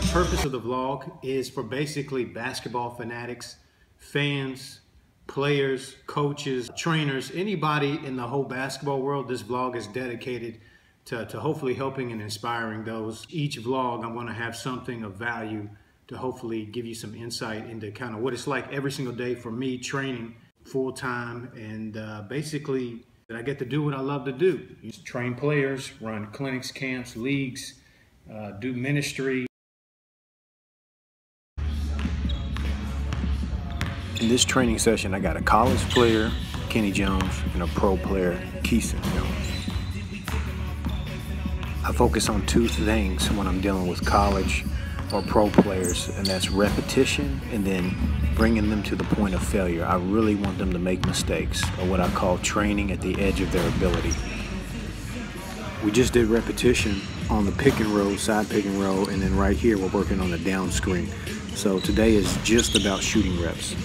The purpose of the vlog is for basically basketball fanatics, fans, players, coaches, trainers, anybody in the whole basketball world, this vlog is dedicated to, to hopefully helping and inspiring those. Each vlog, I'm going to have something of value to hopefully give you some insight into kind of what it's like every single day for me training full time and uh, basically that I get to do what I love to do. Train players, run clinics, camps, leagues, uh, do ministry. In this training session, I got a college player, Kenny Jones, and a pro player, Keeson Jones. I focus on two things when I'm dealing with college or pro players, and that's repetition and then bringing them to the point of failure. I really want them to make mistakes, or what I call training at the edge of their ability. We just did repetition on the pick and roll, side pick and roll, and then right here we're working on the down screen. So today is just about shooting reps.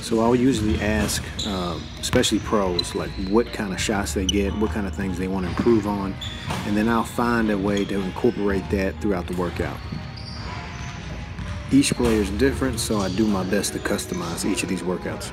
So I'll usually ask, uh, especially pros, like what kind of shots they get, what kind of things they want to improve on, and then I'll find a way to incorporate that throughout the workout. Each player is different, so I do my best to customize each of these workouts.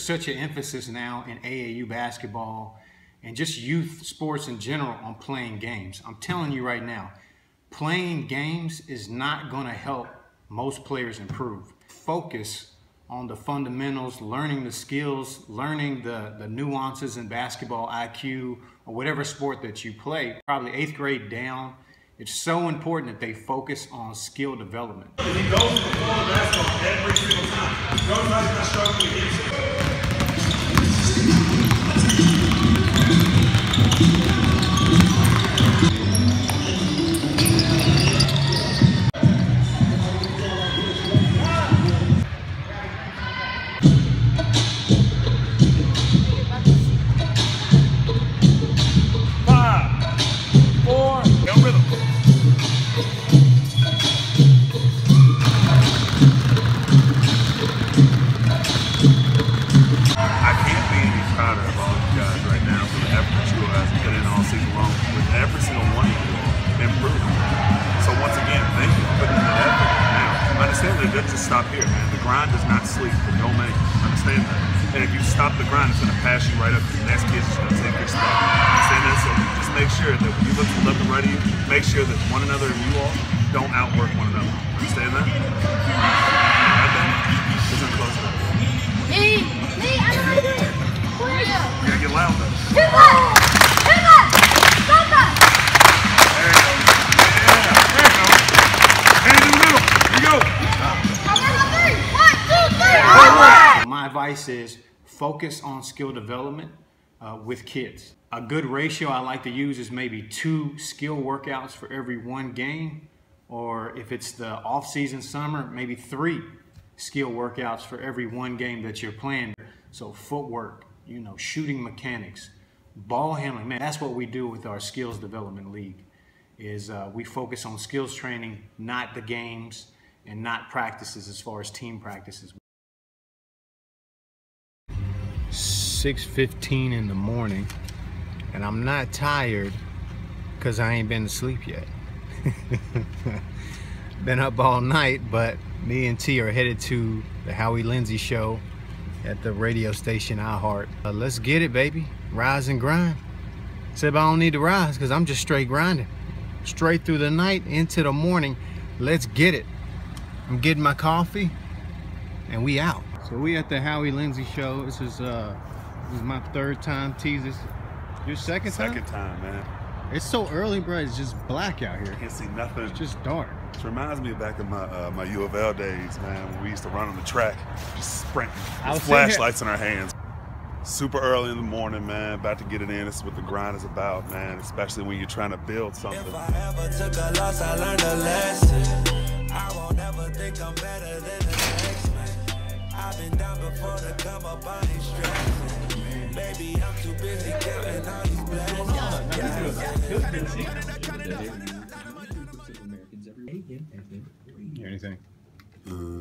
such an emphasis now in AAU basketball and just youth sports in general on playing games. I'm telling you right now, playing games is not going to help most players improve. Focus on the fundamentals, learning the skills, learning the, the nuances in basketball IQ or whatever sport that you play, probably eighth grade down. It's so important that they focus on skill development. Sleep for no man. Understand that. And if you stop the grind, it's going to pass you right up to the next kid that's going to take your spot. Understand that? So just make sure that when you look to the left and right of you, make sure that one another and you all don't outwork one another. Understand that? Right? Listen close enough. Me! Me! I'm right here! You gotta get loud though. Advice is focus on skill development uh, with kids. A good ratio I like to use is maybe two skill workouts for every one game, or if it's the off-season summer, maybe three skill workouts for every one game that you're playing. So footwork, you know, shooting mechanics, ball handling, man, that's what we do with our skills development league is uh, we focus on skills training, not the games and not practices as far as team practices. 6.15 in the morning and I'm not tired because I ain't been to sleep yet. been up all night, but me and T are headed to the Howie Lindsey show at the radio station iHeart. Uh, let's get it, baby. Rise and grind. Except I don't need to rise because I'm just straight grinding. Straight through the night into the morning. Let's get it. I'm getting my coffee and we out. So we at the Howie Lindsey show. This is uh this is my third time teasers. Your second time? Second time, man. It's so early, bro. It's just black out here. Can't see nothing. It's just dark. It reminds me back in my uh, my U of L days, man, when we used to run on the track, just sprinting with flashlights in our hands. Super early in the morning, man. About to get it in. This is what the grind is about, man. Especially when you're trying to build something. If I ever took a loss, I learned a lesson. I won't ever think I'm better than the next man. I've been down before to come up, I ain't stressing. Baby, I'm too busy counting all these blessings. Yeah, yeah. Hear anything?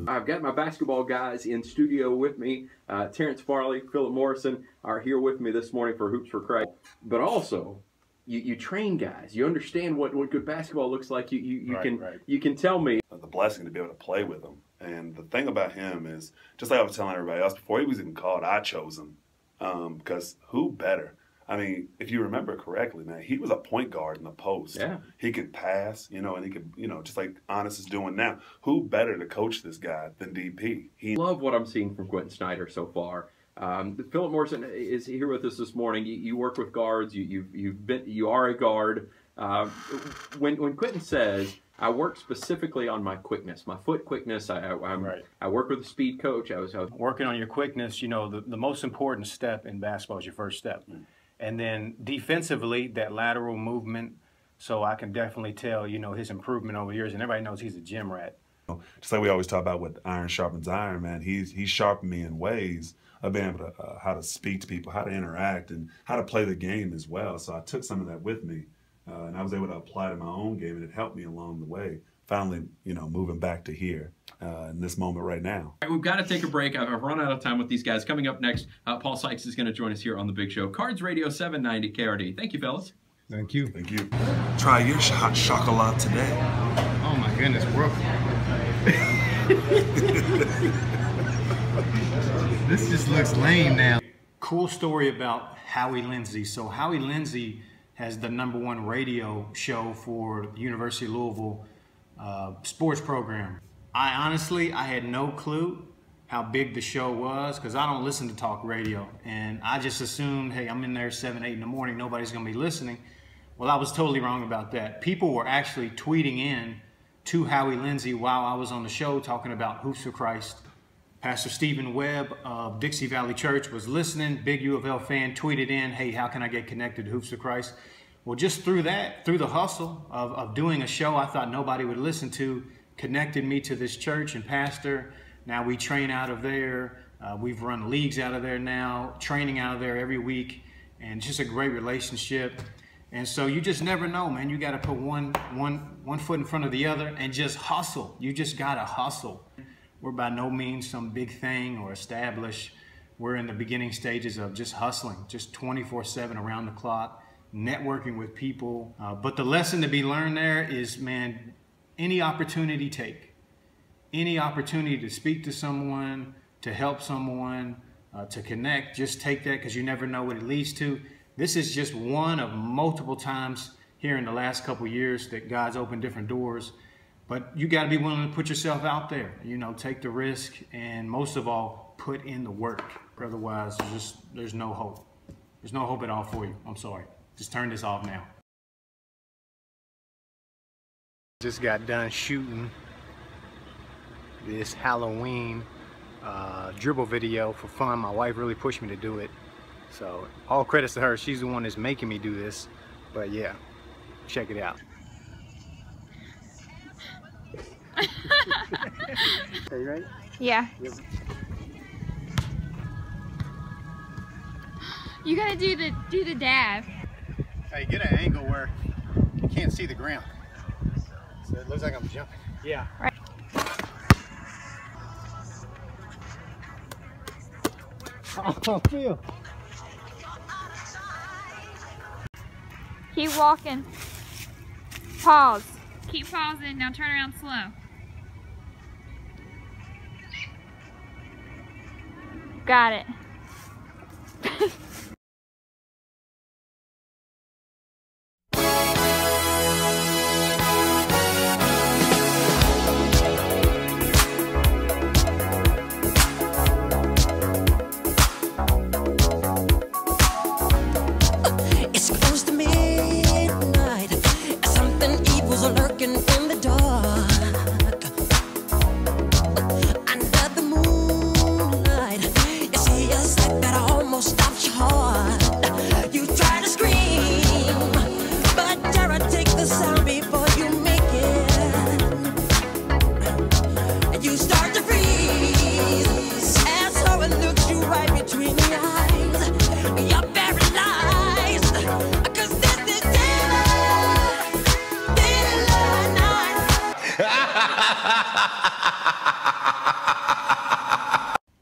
I've got my basketball guys in studio with me. Uh, Terrence Farley, Phillip Morrison are here with me this morning for Hoops for Christ. But also, you, you train guys. You understand what, what good basketball looks like. You you, you Right, can right. you can tell me. the blessing to be able to play with him. And the thing about him is, just like I was telling everybody else before he was even called, I chose him um, because who better? I mean, if you remember correctly, man, he was a point guard in the post. Yeah. He could pass, you know, and he could, you know, just like Anas is doing now. Who better to coach this guy than DP? He Love what I'm seeing from Quentin Snider so far. Um, Phillip Morrison is here with us this morning. You, you work with guards. You you've, you've been you are a guard. Uh, when when Quentin says I work specifically on my quickness, my foot quickness. I I, I'm, Right. I work with a speed coach. I was, I was Working on your quickness, you know, the, the most important step in basketball is your first step. And then defensively, that lateral movement. So I can definitely tell, you know, his improvement over the years. And everybody knows he's a gym rat. just like we always talk about what iron sharpens iron, man. He's he's sharpened me in ways of being able to uh, how to speak to people, how to interact, and how to play the game as well. So I took some of that with me, uh, and I was able to apply to my own game, and it helped me along the way. Finally, you know, moving back to here uh, in this moment right now. All right, we've got to take a break. I've I've run out of time with these guys. Coming up next, uh, Paul Sykes is going to join us here on the Big Show. Cards Radio 790 KRD. Thank you, fellas. Thank you. Thank you. Try your hot chocolate today. Oh my goodness, Brooke. this just looks lame now. Cool story about Howie Lindsey. So Howie Lindsey has the number one radio show for the University of Louisville uh, sports program. I honestly, I had no clue how big the show was because I don't listen to talk radio, and I just assumed, hey, I'm in there seven, eight in the morning, nobody's gonna be listening. Well, I was totally wrong about that. People were actually tweeting in to Howie Lindsey while I was on the show talking about Hoops for Christ. Pastor Stephen Webb of Dixie Valley Church was listening. Big U of L fan tweeted in, hey, how can I get connected to Hoops for Christ? Well, just through that, through the hustle of, of doing a show I thought nobody would listen to, connected me to this church and pastor. Now we train out of there. Uh, we've run leagues out of there now, training out of there every week, and just a great relationship. And so you just never know, man. You got to put one, one, one foot in front of the other and just hustle. You just got to hustle. We're by no means some big thing or established. We're in the beginning stages of just hustling, just 24 7 around the clock, networking with people. Uh, but the lesson to be learned there is, man, any opportunity take, any opportunity to speak to someone, to help someone, uh, to connect, just take that because you never know what it leads to. This is just one of multiple times here in the last couple years that God's opened different doors. But you got to be willing to put yourself out there, you know, take the risk, and most of all, put in the work. Otherwise, there's just there's no hope. There's no hope at all for you. I'm sorry. Just turn this off now. Just got done shooting this Halloween uh, dribble video for fun. My wife really pushed me to do it. So all credits to her. She's the one that's making me do this. But yeah, check it out. Are you ready? Yeah. You gotta do the do the dab. Hey, get an angle where you can't see the ground. So it looks like I'm jumping. Yeah. Right. Oh, feel. Keep walking. Pause. Keep pausing. Now turn around slow. Got it. Lurking in the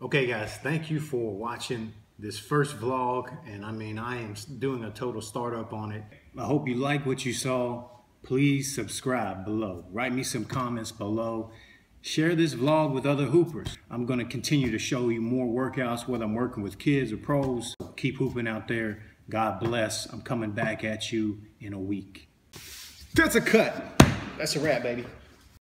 Okay, guys, thank you for watching this first vlog. And I mean, I am doing a total startup on it. I hope you like what you saw. Please subscribe below. Write me some comments below. Share this vlog with other hoopers. I'm going to continue to show you more workouts, whether I'm working with kids or pros. Keep hooping out there. God bless. I'm coming back at you in a week. That's a cut. That's a wrap, baby.